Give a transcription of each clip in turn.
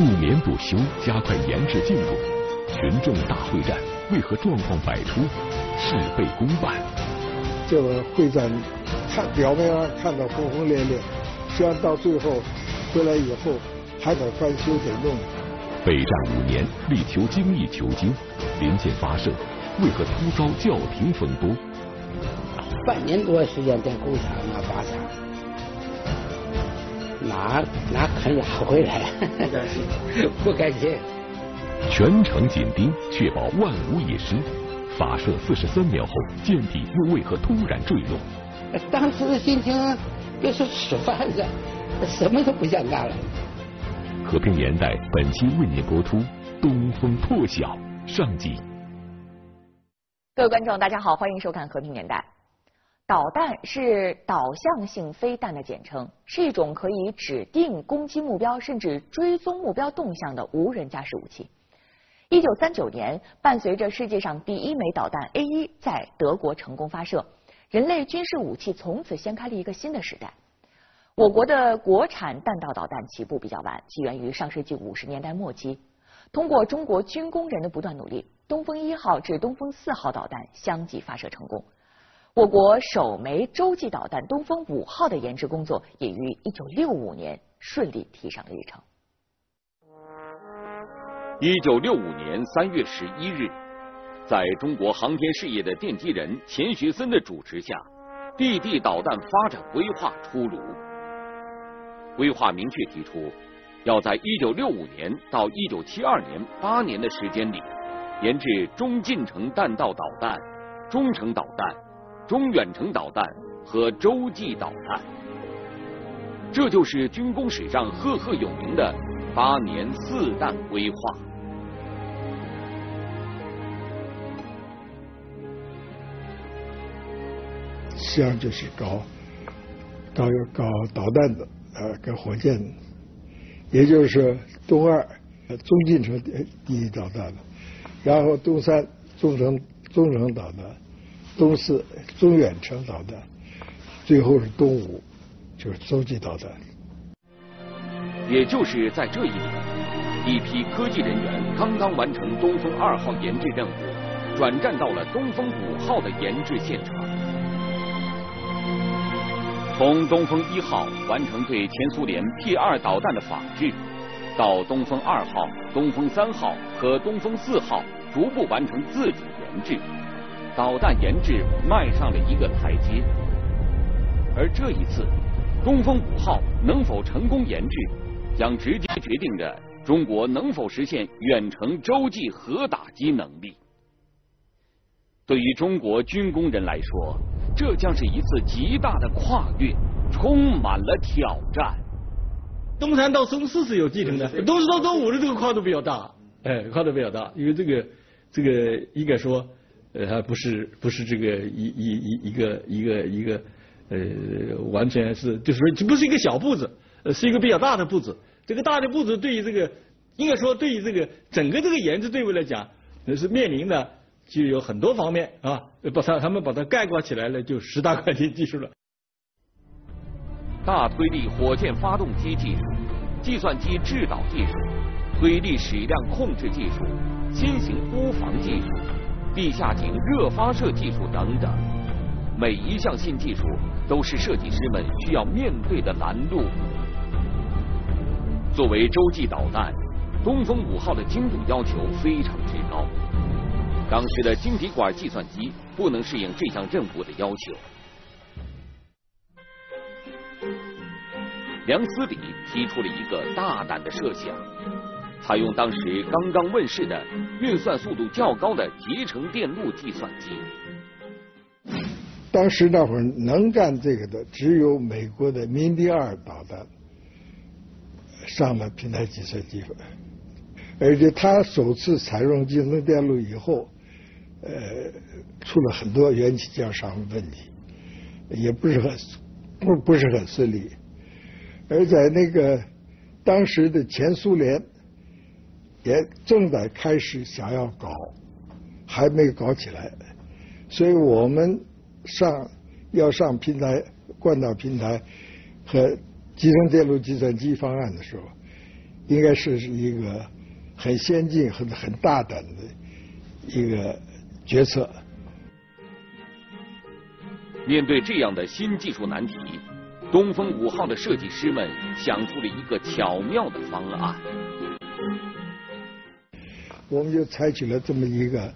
不眠不休，加快研制进度。群众大会战为何状况百出？事倍功半。这个会战看表面上看到轰轰烈烈，实际上到最后回来以后还得翻修得弄。备战五年，力求精益求精，临近发射，为何突遭叫停风波？半年多时间在工厂那发展，哪哪肯拉回来？不甘心。全程紧盯，确保万无一失。发射四十三秒后，舰体又为何突然坠落？当时的心情就是吃饭的，什么都不想干了。和平年代本期为您播出《东风破晓》上集。各位观众，大家好，欢迎收看《和平年代》。导弹是导向性飞弹的简称，是一种可以指定攻击目标甚至追踪目标动向的无人驾驶武器。一九三九年，伴随着世界上第一枚导弹 A 一在德国成功发射，人类军事武器从此掀开了一个新的时代。我国的国产弹道导弹起步比较晚，起源于上世纪五十年代末期。通过中国军工人的不断努力，东风一号至东风四号导弹相继发射成功。我国首枚洲际导弹东风五号的研制工作也于一九六五年顺利提上了日程。一九六五年三月十一日，在中国航天事业的奠基人钱学森的主持下，地地导弹发展规划出炉。规划明确提出，要在一九六五年到一九七二年八年的时间里，研制中近程弹道导弹、中程导弹、中远程导弹和洲际导弹。这就是军工史上赫赫有名的八年四弹规划。实际上就是搞搞搞导弹的，呃，跟火箭的，也就是东二中近程第一导弹的然后东三中程中程导弹，东四中远程导弹，最后是东五就是洲际导弹。也就是在这一年，一批科技人员刚刚完成东风二号研制任务，转战到了东风五号的研制现场。从东风一号完成对前苏联 P 二导弹的仿制，到东风二号、东风三号和东风四号逐步完成自主研制，导弹研制迈上了一个台阶。而这一次，东风五号能否成功研制，将直接决定着中国能否实现远程洲际核打击能力。对于中国军工人来说，这将是一次极大的跨越，充满了挑战。东三到东四是有继承的，东四到东五的这个跨度比较大，哎，跨度比较大，因为这个这个应该说，呃，它不是不是这个一一一一个一个一个呃，完全是就是说这不是一个小步子，呃，是一个比较大的步子。这个大的步子对于这个应该说对于这个整个这个研制队伍来讲，那是面临的。就有很多方面啊，把它他们把它概括起来了，就十大关键技术了。大推力火箭发动机技术、计算机制导技术、推力矢量控制技术、新型屋防技术、地下井热发射技术等等，每一项新技术都是设计师们需要面对的难度。作为洲际导弹，东风五号的精度要求非常之高。当时的晶体管计算机不能适应这项任务的要求。梁思礼提出了一个大胆的设想，采用当时刚刚问世的运算速度较高的集成电路计算机。当时那会儿能干这个的只有美国的明迪二导弹上了平台计算机，而且它首次采用集成电路以后。呃，出了很多元器件上的问题，也不是很不不是很顺利。而在那个当时的前苏联也正在开始想要搞，还没搞起来，所以我们上要上平台冠道平台和集成电路计算机方案的时候，应该是一个很先进、很很大胆的一个决策。面对这样的新技术难题，东风五号的设计师们想出了一个巧妙的方案。我们就采取了这么一个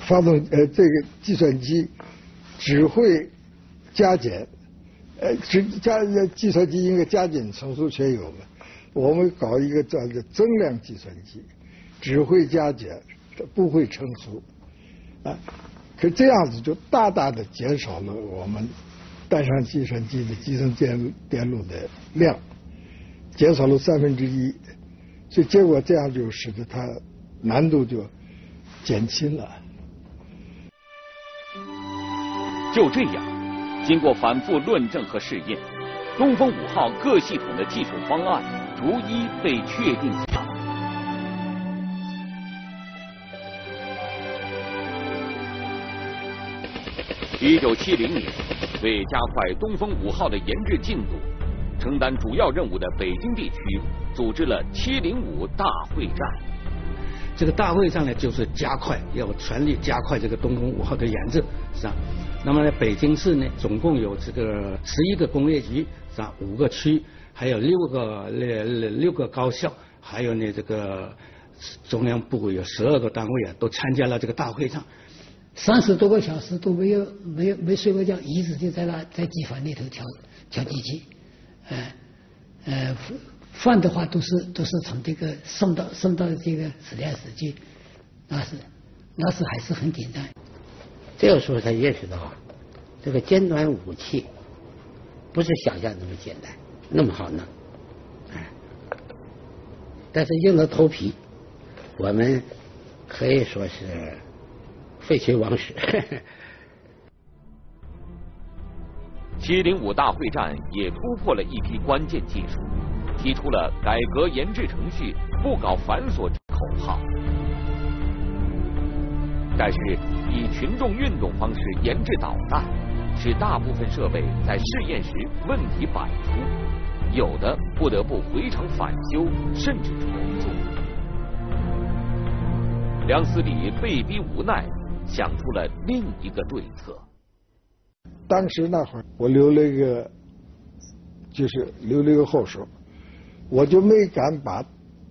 发动呃，这个计算机只会加减，呃，只加计算机应该加减乘除全有嘛。我们搞一个叫做增量计算机，只会加减，不会乘除，啊。可这样子就大大的减少了我们带上计算机的集成电电路的量，减少了三分之一，所以结果这样就使得它难度就减轻了。就这样，经过反复论证和试验，东风五号各系统的技术方案逐一被确定下来。一九七零年，为加快东风五号的研制进度，承担主要任务的北京地区组织了七零五大会战。这个大会上呢，就是加快，要全力加快这个东风五号的研制，是吧？那么呢，北京市呢，总共有这个十一个工业局，是吧？五个区，还有六个六六个高校，还有呢这个中央部委有十二个单位啊，都参加了这个大会上。三十多个小时都没有没有没睡过觉，一直就在那在机房里头调调机器，呃呃饭的话都是都是从这个送到送到这个实验室去，那是那是还是很简单。这个时候才认识到，这个尖端武器不是想象那么简单，那么好弄，哎，但是硬着头皮，我们可以说是。废寝忘食。七零五大会战也突破了一批关键技术，提出了改革研制程序、不搞繁琐口号。但是以群众运动方式研制导弹，使大部分设备在试验时问题百出，有的不得不回厂返修，甚至重做。梁思礼被逼无奈。想出了另一个对策。当时那会儿，我留了一个，就是留了一个后手，我就没敢把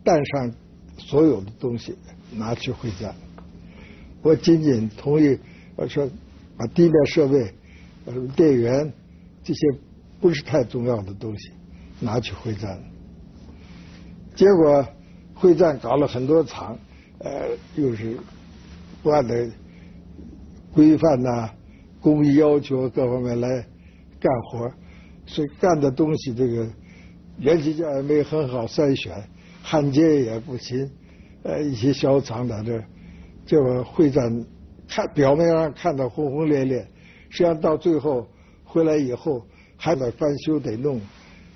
弹上所有的东西拿去会战。我仅仅同意我说把地面设备、呃电源这些不是太重要的东西拿去会战。结果会战搞了很多场，呃，又是不按的。规范呐，工艺要求各方面来干活，所以干的东西这个元器件也没很好筛选，焊接也不行，呃，一些小厂在这，结果会战看表面上看到轰轰烈烈，实际上到最后回来以后还得翻修得弄，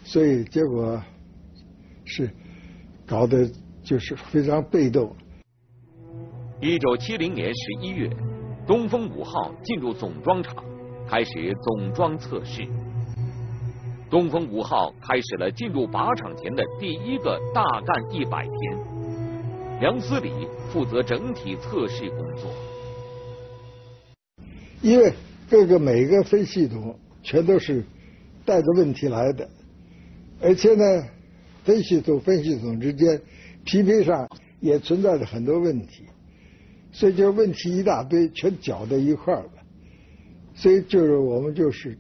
所以结果是搞得就是非常被动。一九七零年十一月。东风五号进入总装厂，开始总装测试。东风五号开始了进入靶场前的第一个大干一百天。梁思礼负责整体测试工作。因为各个每个分系统全都是带着问题来的，而且呢，分系统分系统之间匹配上也存在着很多问题。所以就问题一大堆，全搅在一块了。所以就是我们就是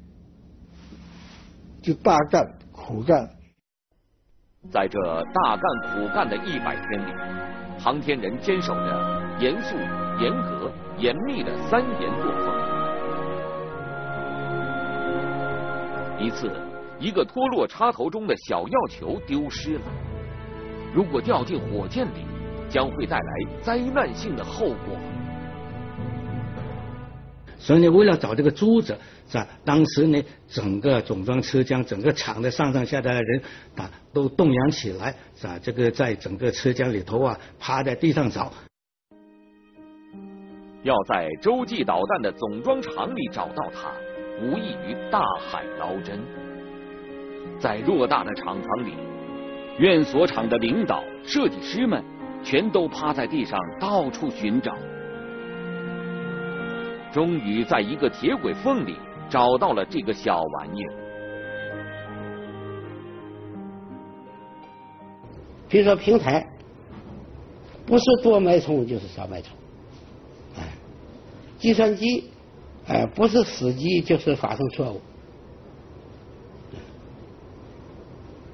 就大干苦干。在这大干苦干的一百天里，航天人坚守着严肃、严格、严密的三严作风。一次，一个脱落插头中的小药球丢失了，如果掉进火箭里。将会带来灾难性的后果。所以呢，为了找这个珠子，是吧？当时呢，整个总装车厢、整个厂的上上下下的人啊，都动员起来，是吧？这个在整个车厢里头啊，趴在地上找。要在洲际导弹的总装厂里找到它，无异于大海捞针。在偌大的厂房里。院所厂的领导、设计师们全都趴在地上到处寻找，终于在一个铁轨缝里找到了这个小玩意儿。比如说平台，不是多脉冲就是少脉冲，哎，计算机，哎，不是死机就是发生错误。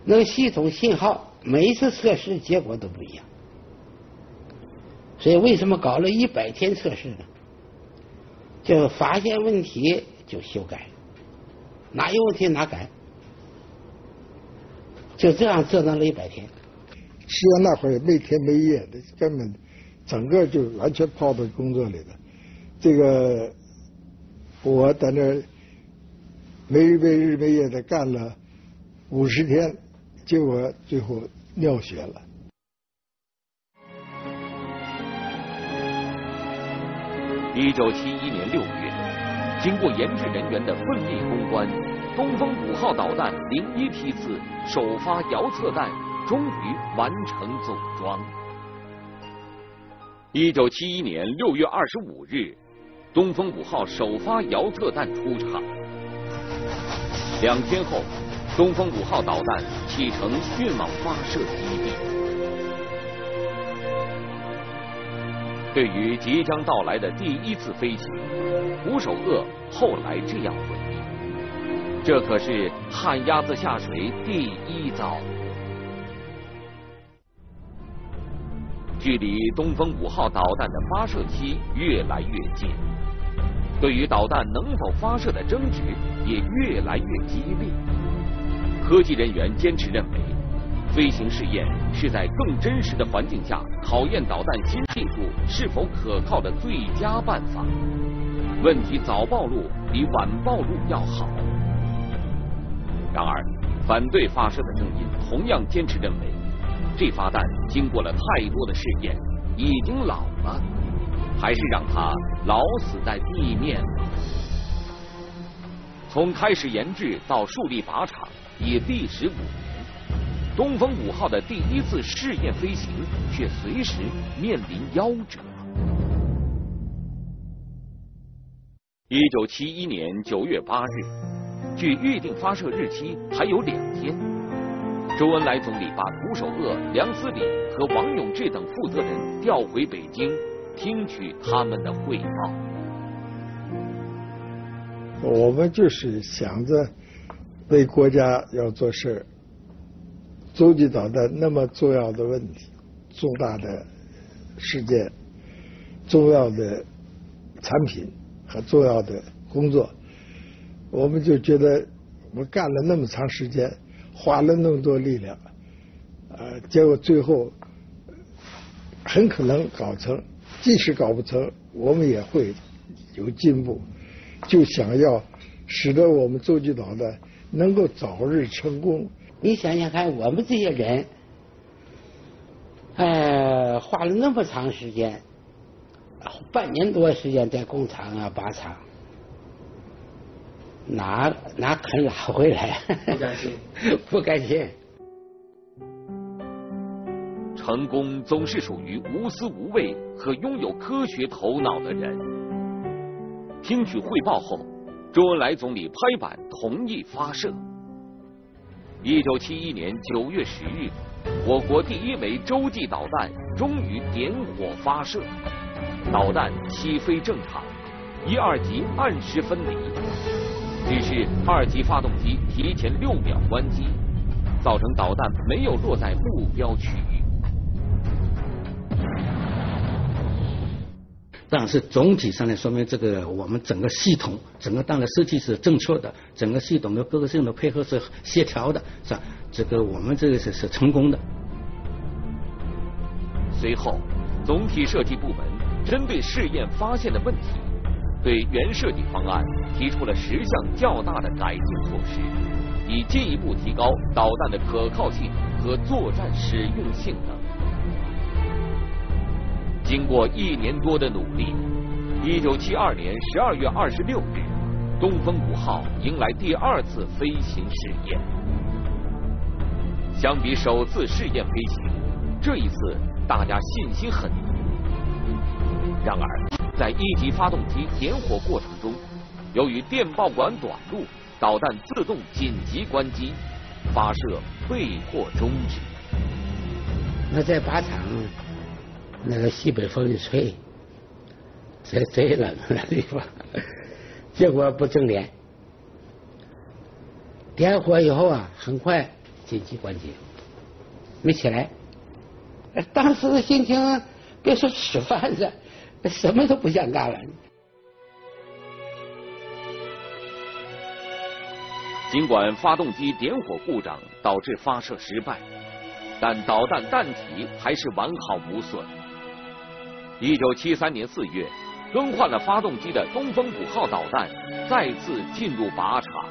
那个系统信号每一次测试结果都不一样，所以为什么搞了一百天测试呢？就发现问题就修改，哪有问题哪改，就这样折腾了一百天。实际上那会儿没天没夜的，根本整个就完全泡在工作里了。这个我在那没日没日没夜的干了五十天。结果最后尿血了。一九七一年六月，经过研制人员的奋力攻关，东风五号导弹零一批次首发遥测弹终于完成组装。一九七一年六月二十五日，东风五号首发遥测弹出厂。两天后。东风五号导弹启程运往发射基地。对于即将到来的第一次飞行，胡守鄂后来这样回忆：“这可是旱鸭子下水第一遭。”距离东风五号导弹的发射期越来越近，对于导弹能否发射的争执也越来越激烈。科技人员坚持认为，飞行试验是在更真实的环境下考验导弹新技术是否可靠的最佳办法。问题早暴露比晚暴露要好。然而，反对发射的声音同样坚持认为，这发弹经过了太多的试验，已经老了，还是让它老死在地面。从开始研制到树立靶场。已历时五，东风五号的第一次试验飞行却随时面临夭折。一九七一年九月八日，距预定发射日期还有两天，周恩来总理把胡守鄂、梁思礼和王永志等负责人调回北京，听取他们的汇报。我们就是想着。为国家要做事儿，洲际导弹那么重要的问题、重大的事件、重要的产品和重要的工作，我们就觉得我们干了那么长时间，花了那么多力量，呃，结果最后很可能搞成，即使搞不成，我们也会有进步，就想要使得我们洲际导弹。能够早日成功。你想想看，我们这些人，呃，花了那么长时间，半年多时间在工厂啊、靶场，哪哪肯拉回来？不甘心，不甘心。成功总是属于无私无畏和拥有科学头脑的人。听取汇报后。周恩来总理拍板同意发射。一九七一年九月十日，我国第一枚洲际导弹终于点火发射，导弹起飞正常，一二级按时分离，只是二级发动机提前六秒关机，造成导弹没有落在目标区域。但是总体上来说明，这个我们整个系统，整个弹的设计是正确的，整个系统的各个系统的配合是协调的，是吧？这个我们这个是是成功的。随后，总体设计部门针对试验发现的问题，对原设计方案提出了十项较大的改进措施，以进一步提高导弹的可靠性和作战使用性能。经过一年多的努力，一九七二年十二月二十六日，东风五号迎来第二次飞行试验。相比首次试验飞行，这一次大家信心很足。然而，在一级发动机点火过程中，由于电报管短路，导弹自动紧急关机，发射被迫终止。那在靶场，那个西北风一吹，这最冷的地方，结果不正点，点火以后啊，很快紧急关机，没起来。当时的心情，别说吃饭了，什么都不想干了。尽管发动机点火故障导致发射失败。但导弹弹体还是完好无损。一九七三年四月，更换了发动机的东风五号导弹再次进入靶场。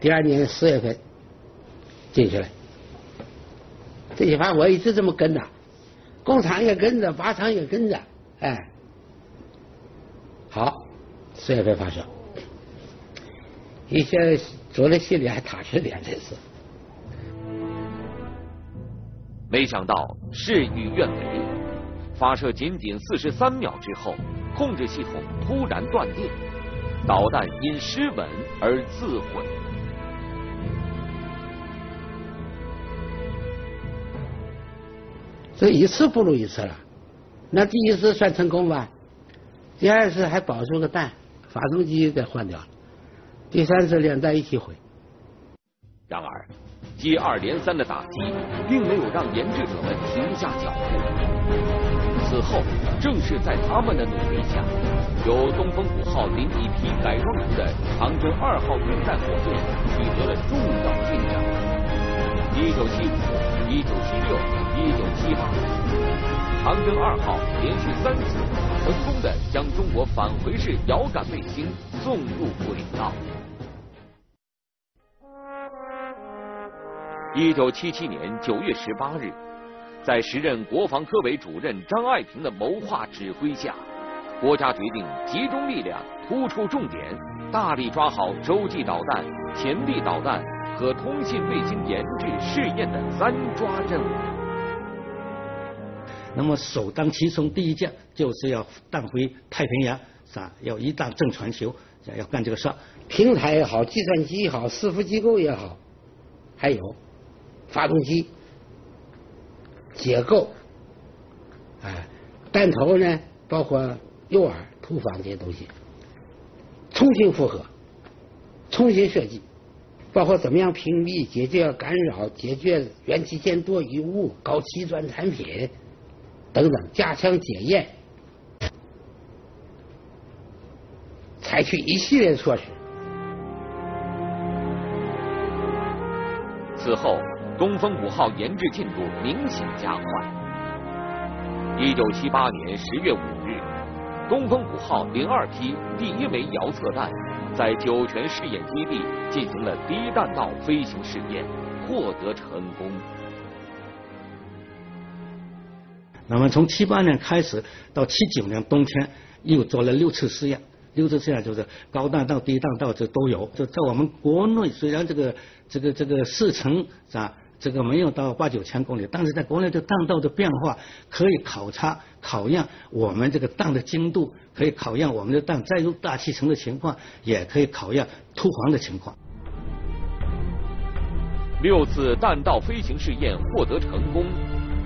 第二年四月份进去了，这些反正我一直这么跟着，工厂也跟着，靶场也跟着，哎，好，四月份发射，一些做的心里还踏实点，这次。没想到事与愿违，发射仅仅四十三秒之后，控制系统突然断电，导弹因失稳而自毁。这一次不如一次了，那第一次算成功吧，第二次还保住个弹，发动机给换掉了，第三次连弹一起毁。然而。接二连三的打击，并没有让研制者们停下脚步。此后，正是在他们的努力下，由东风五号零一批改装成的长征二号运载火箭取得了重要进展。一九七五、一九七六、一九七八，长征二号连续三次成功的将中国返回式遥感卫星送入轨道。一九七七年九月十八日，在时任国防科委主任张爱萍的谋划指挥下，国家决定集中力量，突出重点，大力抓好洲际导弹、潜力导弹和通信卫星研制试验的三抓任务。那么首当其冲，第一件就是要弹回太平洋，是吧？要一弹震全球，要干这个事儿。平台也好，计算机也好，伺服机构也好，还有。发动机结构，哎，弹头呢，包括诱饵、突防这些东西，重新复合，重新设计，包括怎么样屏蔽、解决干扰、解决元器件多余物、高期端产品等等，加强检验，采取一系列措施。此后。东风五号研制进度明显加快。一九七八年十月五日，东风五号零二批第一枚遥测弹在酒泉试验基地进行了低弹道飞行试验，获得成功。那么从七八年开始到七九年冬天，又做了六次试验。六次试验就是高弹道、低弹道这都有。就在我们国内，虽然这个这个这个射程是吧？这个没有到八九千公里，但是在国内的弹道的变化可以考察考验我们这个弹的精度，可以考验我们的弹载入大气层的情况，也可以考验突防的情况。六次弹道飞行试验获得成功，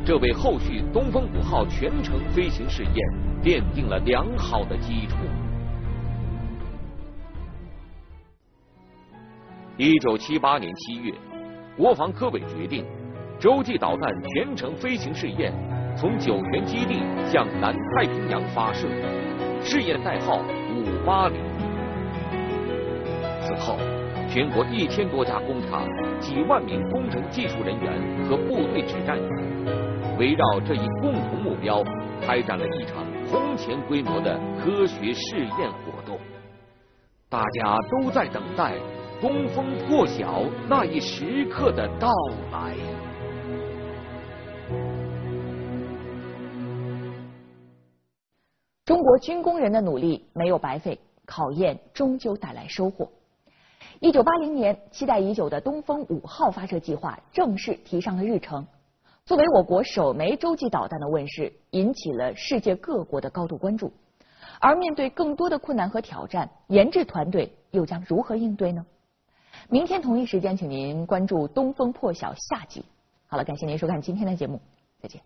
这为后续东风五号全程飞行试验奠定了良好的基础。一九七八年七月。国防科委决定，洲际导弹全程飞行试验从酒泉基地向南太平洋发射，试验代号五八零。此后，全国一千多家工厂、几万名工程技术人员和部队指战员，围绕这一共同目标，开展了一场空前规模的科学试验活动。大家都在等待。东风破晓那一时刻的到来。中国军工人的努力没有白费，考验终究带来收获。一九八零年，期待已久的东风五号发射计划正式提上了日程。作为我国首枚洲际导弹的问世，引起了世界各国的高度关注。而面对更多的困难和挑战，研制团队又将如何应对呢？明天同一时间，请您关注《东风破晓》下集。好了，感谢您收看今天的节目，再见。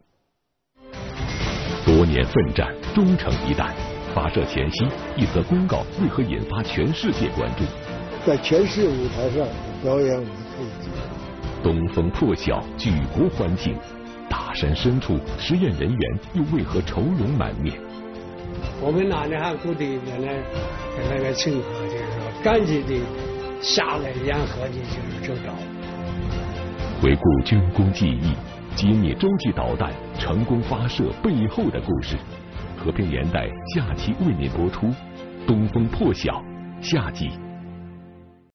多年奋战，终成一弹。发射前夕，一则公告为何引发全世界关注？在全世界舞台上表演我们的飞机。东风破晓，举国欢庆。大山深处，实验人员又为何愁容满面？我们哪里还鼓励原来那个乘客，就是说赶紧的下来沿河的就是征召。回顾军工记忆，揭秘洲际导弹成功发射背后的故事。和平年代下期为您播出《东风破晓》下集。